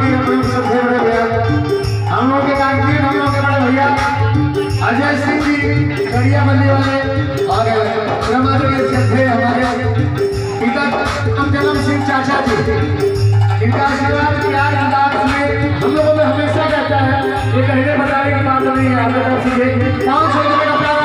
भी हम लोग सबसे बड़े भैया हम लोग के राजवीर हम लोग के बड़े भैया अजय सिंह जी कड़िया बल्ली वाले और ब्रह्मा जी से हमारे पिता जलम सिंह चाचा जी इनका आशीर्वाद प्यार अंदाज में हम लोगों में हमेशा कहता है ये कहने बताने की बात नहीं है आप लोग सीधे पाँच सौ रुपये का प्यार